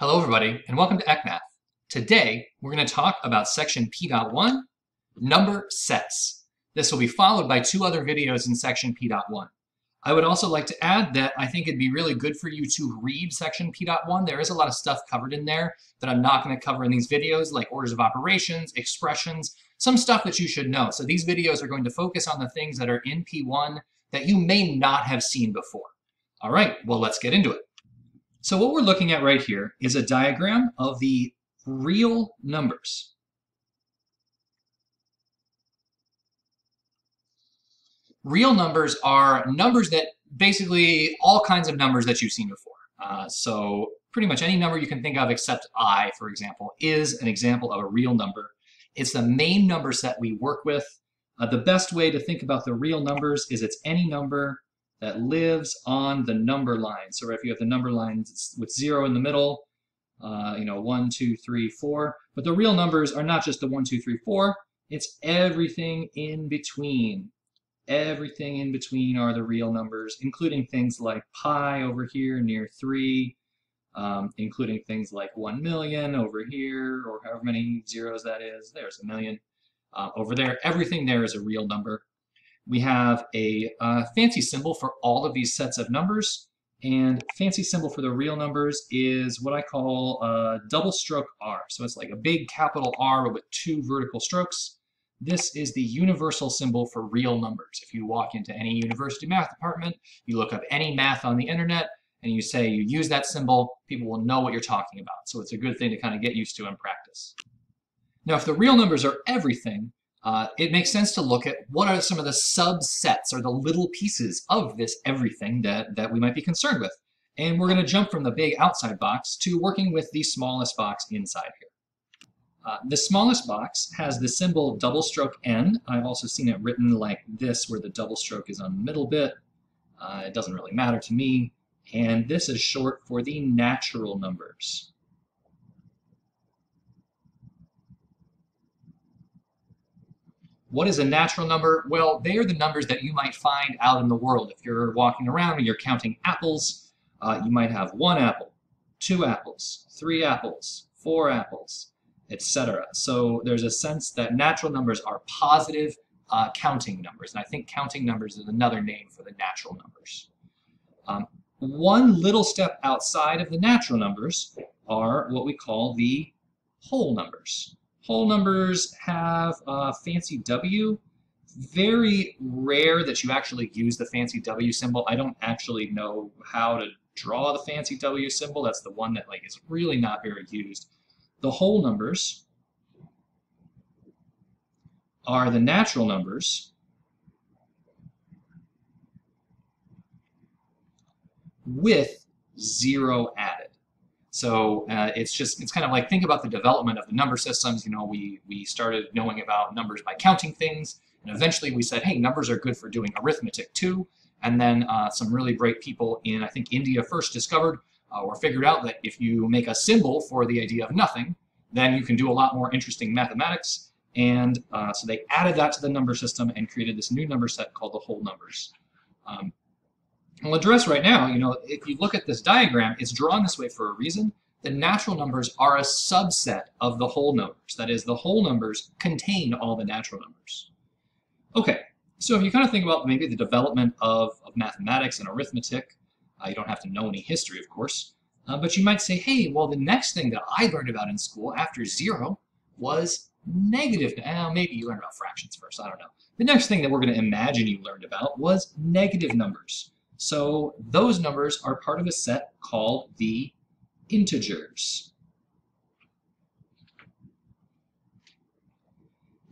Hello everybody and welcome to eckmath. Today we're going to talk about section P.1, number sets. This will be followed by two other videos in section P.1. I would also like to add that I think it'd be really good for you to read section P.1. There is a lot of stuff covered in there that I'm not going to cover in these videos like orders of operations, expressions, some stuff that you should know. So these videos are going to focus on the things that are in P1 that you may not have seen before. All right, well let's get into it. So what we're looking at right here is a diagram of the real numbers. Real numbers are numbers that basically all kinds of numbers that you've seen before. Uh, so pretty much any number you can think of except i, for example, is an example of a real number. It's the main number set we work with. Uh, the best way to think about the real numbers is it's any number that lives on the number line. So if you have the number lines with zero in the middle, uh, you know, one, two, three, four. But the real numbers are not just the one, two, three, four. It's everything in between. Everything in between are the real numbers, including things like pi over here near three, um, including things like 1 million over here, or however many zeros that is. There's a million. Uh, over there, everything there is a real number we have a uh, fancy symbol for all of these sets of numbers. And fancy symbol for the real numbers is what I call a double stroke R. So it's like a big capital R with two vertical strokes. This is the universal symbol for real numbers. If you walk into any university math department, you look up any math on the internet, and you say you use that symbol, people will know what you're talking about. So it's a good thing to kind of get used to and practice. Now, if the real numbers are everything, uh, it makes sense to look at what are some of the subsets or the little pieces of this everything that, that we might be concerned with. And we're going to jump from the big outside box to working with the smallest box inside here. Uh, the smallest box has the symbol double stroke n. I've also seen it written like this where the double stroke is on the middle bit. Uh, it doesn't really matter to me. And this is short for the natural numbers. What is a natural number? Well, they are the numbers that you might find out in the world. If you're walking around and you're counting apples, uh, you might have one apple, two apples, three apples, four apples, etc. So there's a sense that natural numbers are positive uh, counting numbers. And I think counting numbers is another name for the natural numbers. Um, one little step outside of the natural numbers are what we call the whole numbers. Whole numbers have a fancy W. Very rare that you actually use the fancy W symbol. I don't actually know how to draw the fancy W symbol. That's the one that like is really not very used. The whole numbers are the natural numbers with zero added. So uh, it's just, it's kind of like, think about the development of the number systems. You know, we, we started knowing about numbers by counting things, and eventually we said, hey, numbers are good for doing arithmetic too. And then uh, some really great people in, I think, India first discovered uh, or figured out that if you make a symbol for the idea of nothing, then you can do a lot more interesting mathematics. And uh, so they added that to the number system and created this new number set called the whole numbers. Um, I'll address right now, you know, if you look at this diagram, it's drawn this way for a reason. The natural numbers are a subset of the whole numbers. That is, the whole numbers contain all the natural numbers. Okay, so if you kind of think about maybe the development of, of mathematics and arithmetic, uh, you don't have to know any history, of course, uh, but you might say, hey, well, the next thing that I learned about in school after zero was negative. Uh, maybe you learned about fractions first, I don't know. The next thing that we're going to imagine you learned about was negative numbers. So those numbers are part of a set called the integers.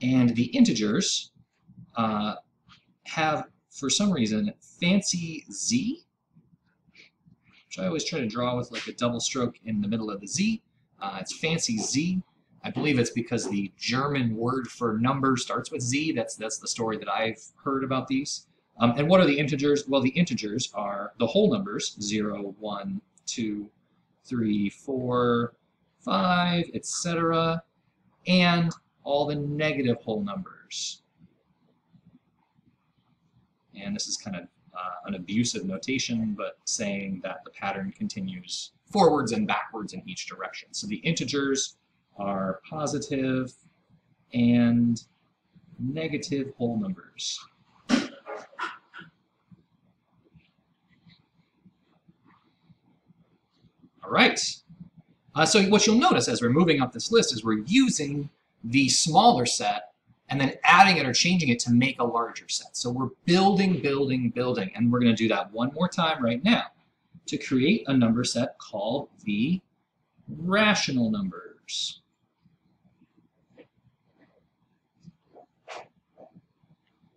And the integers uh, have, for some reason, fancy z, which I always try to draw with like a double stroke in the middle of the z. Uh, it's fancy z. I believe it's because the German word for number starts with z. That's, that's the story that I've heard about these. Um, and what are the integers? Well, the integers are the whole numbers, 0, 1, 2, 3, 4, 5, etc., and all the negative whole numbers. And this is kind of uh, an abusive notation, but saying that the pattern continues forwards and backwards in each direction. So the integers are positive and negative whole numbers. All right. Uh, so what you'll notice as we're moving up this list is we're using the smaller set and then adding it or changing it to make a larger set. So we're building, building, building, and we're going to do that one more time right now to create a number set called the rational numbers.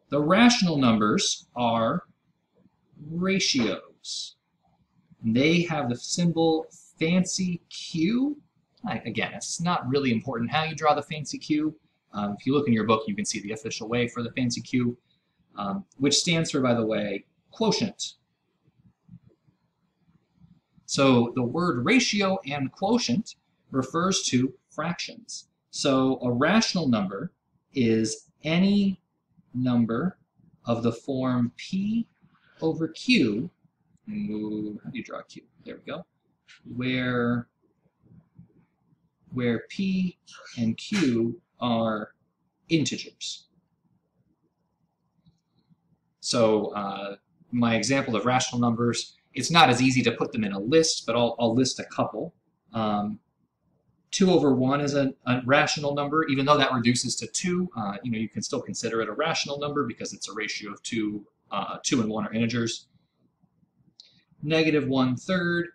The rational numbers are ratios. They have the symbol fancy Q. Again, it's not really important how you draw the fancy Q. Um, if you look in your book, you can see the official way for the fancy Q, um, which stands for, by the way, quotient. So the word ratio and quotient refers to fractions. So a rational number is any number of the form p over q. Ooh, how do you draw q? There we go. Where where p and q are integers. So uh, my example of rational numbers, it's not as easy to put them in a list, but I'll, I'll list a couple. Um, 2 over 1 is a, a, rational number, even though that reduces to 2. Uh, you know, you can still consider it a rational number because it's a ratio of 2. Uh, 2 and 1 are integers. Negative 1 third,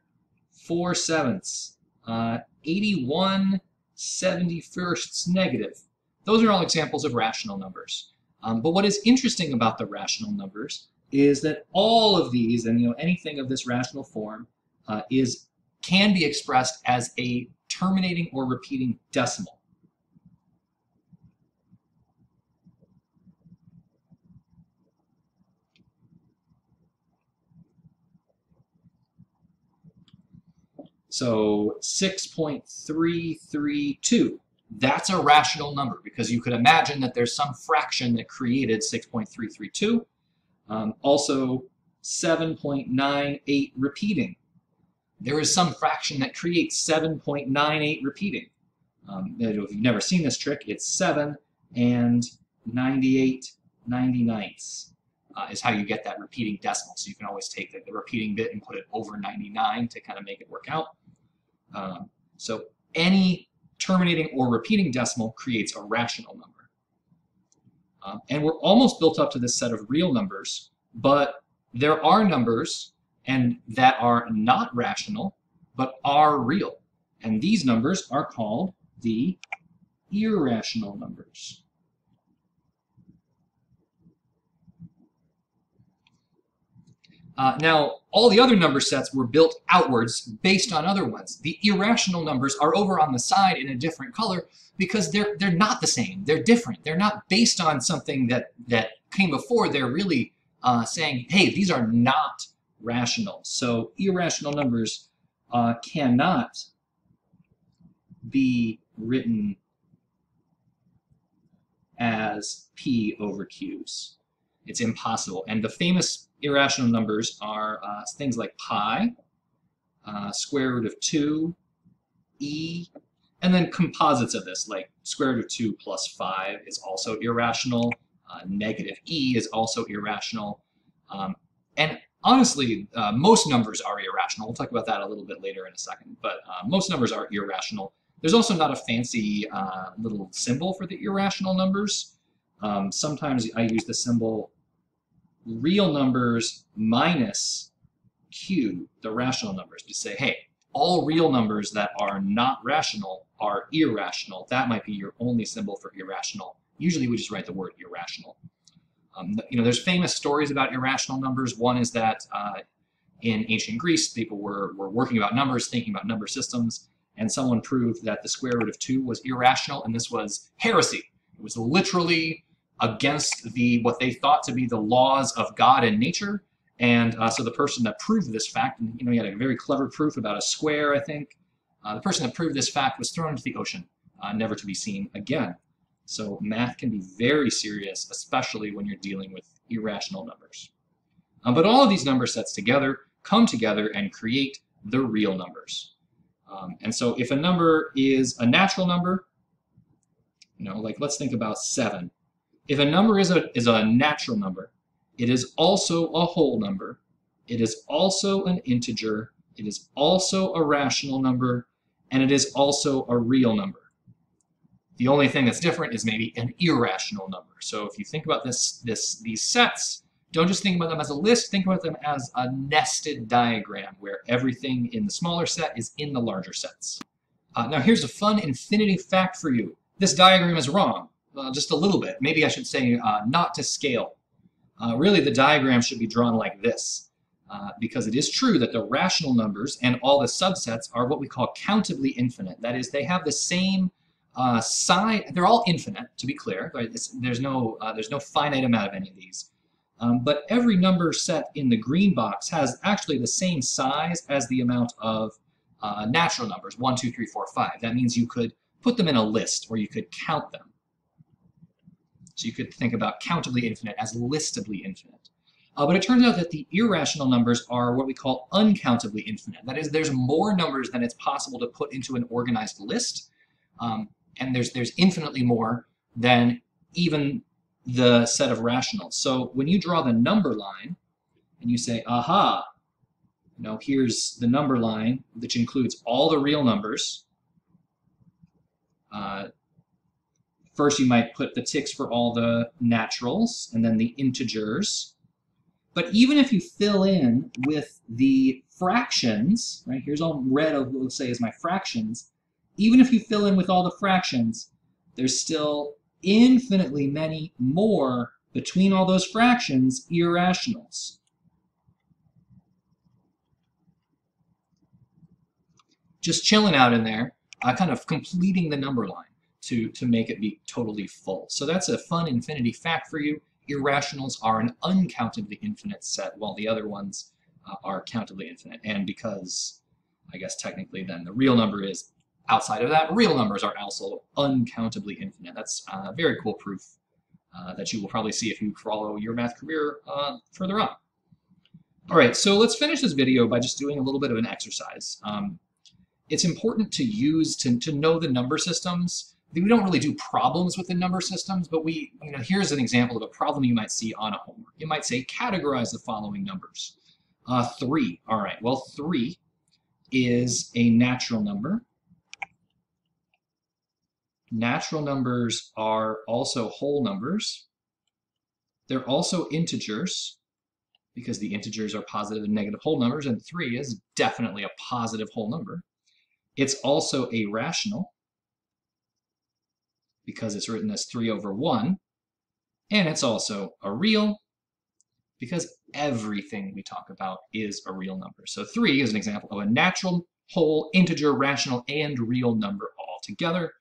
4 sevenths, uh, 81 71sts negative. Those are all examples of rational numbers. Um, but what is interesting about the rational numbers is that all of these, and you know anything of this rational form, uh, is can be expressed as a terminating or repeating decimal. So 6.332, that's a rational number because you could imagine that there's some fraction that created 6.332. Um, also 7.98 repeating there is some fraction that creates 7.98 repeating. Um, if you've never seen this trick, it's 7 and 98 99ths uh, is how you get that repeating decimal. So you can always take the, the, repeating bit and put it over 99 to kind of make it work out. Um, so any terminating or repeating decimal creates a rational number. Um, and we're almost built up to this set of real numbers, but there are numbers and that are not rational, but are real. And these numbers are called the irrational numbers. Uh, now, all the other number sets were built outwards based on other ones. The irrational numbers are over on the side in a different color because they're they're not the same. They're different. They're not based on something that that came before. They're really uh, saying, hey, these are not rational. So irrational numbers uh, cannot be written as p over q's. It's impossible. And the famous irrational numbers are uh, things like pi, uh, square root of 2, e, and then composites of this, like square root of 2 plus 5 is also irrational. Uh, negative e is also irrational. Um, and honestly, uh, most numbers are irrational. We'll talk about that a little bit later in a second, but uh, most numbers are irrational. There's also not a fancy uh, little symbol for the irrational numbers. Um, sometimes I use the symbol real numbers minus q, the rational numbers, to say, hey, all real numbers that are not rational are irrational. That might be your only symbol for irrational. Usually we just write the word irrational. Um, you know, there's famous stories about irrational numbers. One is that uh, in ancient Greece, people were, were working about numbers, thinking about number systems, and someone proved that the square root of 2 was irrational, and this was heresy. It was literally against the what they thought to be the laws of God and nature. And uh, so the person that proved this fact, and you know, he had a very clever proof about a square, I think. Uh, the person that proved this fact was thrown into the ocean, uh, never to be seen again. So math can be very serious, especially when you're dealing with irrational numbers. Um, but all of these number sets together come together and create the real numbers. Um, and so if a number is a natural number, you know, like let's think about 7. If a number is a, is a natural number, it is also a whole number, it is also an integer, it is also a rational number, and it is also a real number. The only thing that's different is maybe an irrational number. So if you think about this, this, these sets, don't just think about them as a list, think about them as a nested diagram where everything in the smaller set is in the larger sets. Uh, now here's a fun infinity fact for you. This diagram is wrong, uh, just a little bit. Maybe I should say uh, not to scale. Uh, really the diagram should be drawn like this. Uh, because it is true that the rational numbers and all the subsets are what we call countably infinite. That is, they have the same uh, size. They're all infinite, to be clear. Right? there's no uh, there's no finite amount of any of these. Um, but every number set in the green box has actually the same size as the amount of natural numbers, 1, 2, 3, 4, 5. That means you could put them in a list or you could count them. So you could think about countably infinite as listably infinite. Uh, but it turns out that the irrational numbers are what we call uncountably infinite. That is, there's more numbers than it's possible to put into an organized list, um, and there's there's infinitely more than even the set of rationals. So when you draw the number line, and you say, aha, you know, here's the number line, which includes all the real numbers. Uh, first, you might put the ticks for all the naturals, and then the integers, but even if you fill in with the fractions, right, here's all red of, let's say, is my fractions, even if you fill in with all the fractions, there's still infinitely many more between all those fractions irrationals. Just chilling out in there, uh, kind of completing the number line to, to make it be totally full. So that's a fun infinity fact for you irrationals are an uncountably infinite set, while the other ones uh, are countably infinite. And because, I guess technically then the real number is outside of that, real numbers are also uncountably infinite. That's uh, very cool proof uh, that you will probably see if you follow your math career uh, further on. All right, so let's finish this video by just doing a little bit of an exercise. Um, it's important to use, to, to know the number systems we don't really do problems with the number systems, but we, you know, here's an example of a problem you might see on a homework. You might say, categorize the following numbers. Uh, three, all right, well, three is a natural number. Natural numbers are also whole numbers. They're also integers because the integers are positive and negative whole numbers, and 3 is definitely a positive whole number. It's also a rational because it's written as 3 over 1. And it's also a real because everything we talk about is a real number. So 3 is an example of a natural, whole, integer, rational, and real number all together.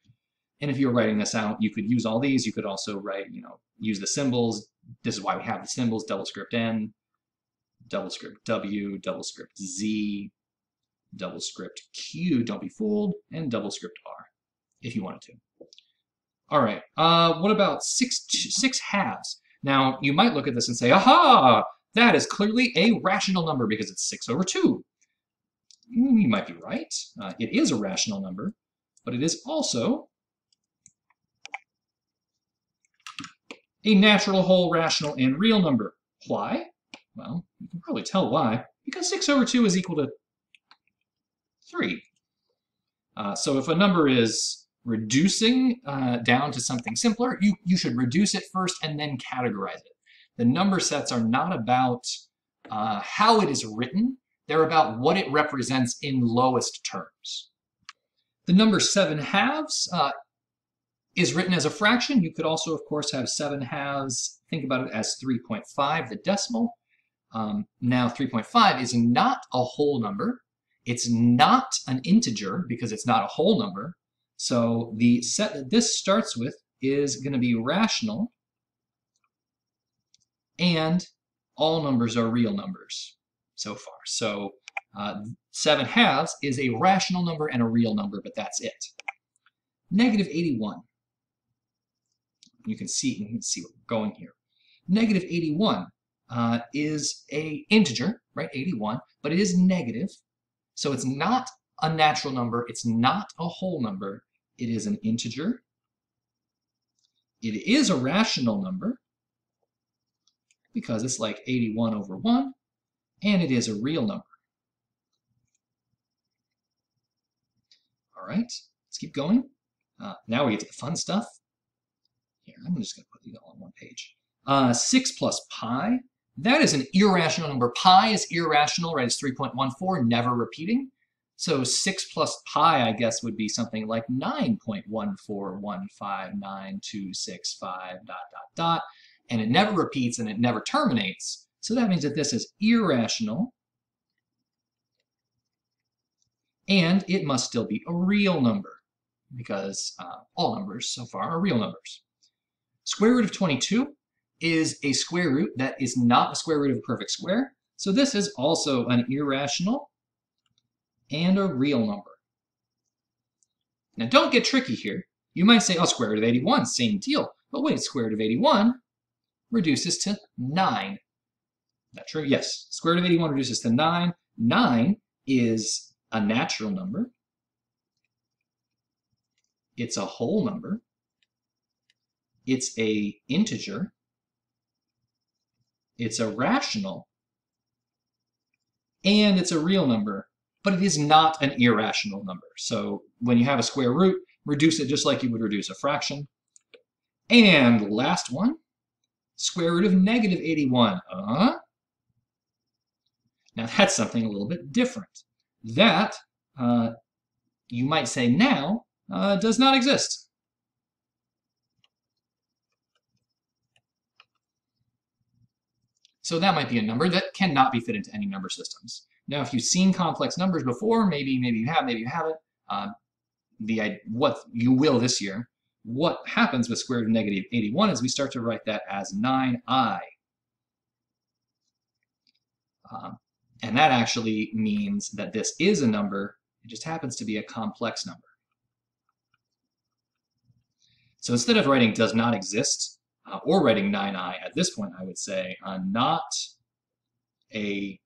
And if you were writing this out, you could use all these. You could also write, you know, use the symbols. This is why we have the symbols, double script N, double script W, double script Z, double script Q, don't be fooled, and double script R, if you wanted to. All right, uh, what about six, six halves? Now, you might look at this and say, aha, that is clearly a rational number because it's 6 over 2. Hmm, you might be right. Uh, it is a rational number, but it is also a natural, whole, rational, and real number. Why? Well, you can probably tell why. Because 6 over 2 is equal to 3. Uh, so if a number is reducing uh, down to something simpler, you, you should reduce it first and then categorize it. The number sets are not about uh, how it is written, they're about what it represents in lowest terms. The number 7 halves uh, is written as a fraction. You could also, of course, have 7 halves, think about it as 3.5, the decimal. Um, now, 3.5 is not a whole number. It's not an integer because it's not a whole number. So the set that this starts with is going to be rational, and all numbers are real numbers so far. So uh, 7 halves is a rational number and a real number, but that's it. Negative 81. You can see, you can see where we're going here. Negative 81 uh, is a integer, right, 81, but it is negative, So it's not a natural number. It's not a whole number. It is an integer. It is a rational number because it's like 81 over 1, and it is a real number. All right, let's keep going. Uh, now we get to the fun stuff. Here, I'm just going to put these all on one page. Uh, 6 plus pi, that is an irrational number. Pi is irrational, right? It's 3.14, never repeating. So 6 plus pi, I guess, would be something like 9.1415926 dot, dot, dot. And it never repeats and it never terminates. So that means that this is irrational. And it must still be a real number because uh, all numbers so far are real numbers. Square root of 22 is a square root that is not a square root of a perfect square. So this is also an irrational and a real number. Now don't get tricky here. You might say, oh, square root of 81, same deal. But wait, square root of 81 reduces to 9. That true? Yes. Square root of 81 reduces to 9. 9 is a natural number. It's a whole number. It's a integer. It's a rational. And it's a real number, but it is not an irrational number. So when you have a square root, reduce it just like you would reduce a fraction. And last one, square root of negative 81. Uh, now that's something a little bit different. That, uh, you might say now, uh, does not exist. So that might be a number that cannot be fit into any number systems. Now, if you've seen complex numbers before, maybe maybe you have, maybe you haven't. Uh, the what you will this year. What happens with square root of negative 81 is we start to write that as 9i. Uh, and that actually means that this is a number. It just happens to be a complex number. So instead of writing does not exist, uh, or writing 9i at this point, I would say uh, not a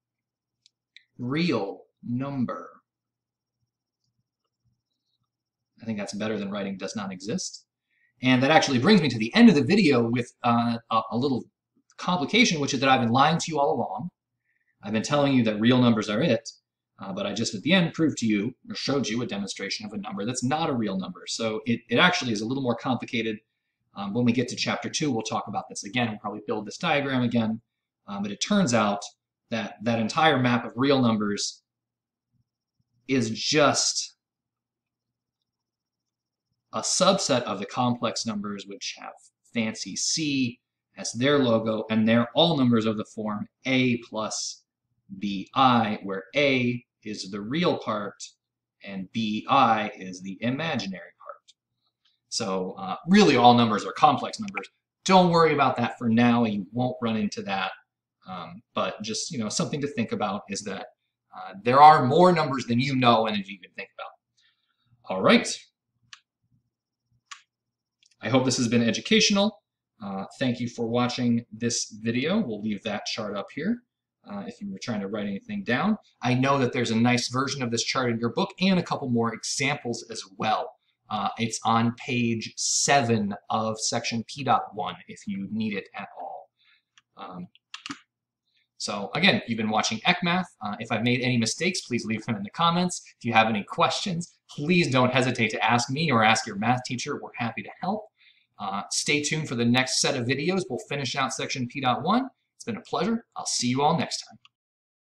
real number. I think that's better than writing does not exist. And that actually brings me to the end of the video with uh, a, little complication, which is that I've been lying to you all along. I've been telling you that real numbers are it, uh, but I just at the end proved to you, or showed you a demonstration of a number that's not a real number. So it, it actually is a little more complicated. Um, when we get to chapter two, we'll talk about this again. We'll probably build this diagram again. Um, but it turns out that that entire map of real numbers is just a subset of the complex numbers which have fancy C as their logo, and they're all numbers of the form A plus BI, where A is the real part and BI is the imaginary part. So uh, really all numbers are complex numbers. Don't worry about that for now. You won't run into that. Um, but just, you know, something to think about is that uh, there are more numbers than you know and you can think about. All right. I hope this has been educational. Uh, thank you for watching this video. We'll leave that chart up here uh, if you were trying to write anything down. I know that there's a nice version of this chart in your book and a couple more examples as well. Uh, it's on page 7 of section P.1 if you need it at all. Um, so again, you've been watching eckmath. Uh, if I've made any mistakes, please leave them in the comments. If you have any questions, please don't hesitate to ask me or ask your math teacher. We're happy to help. Uh, stay tuned for the next set of videos. We'll finish out section P.1 It's been a pleasure. I'll see you all next time.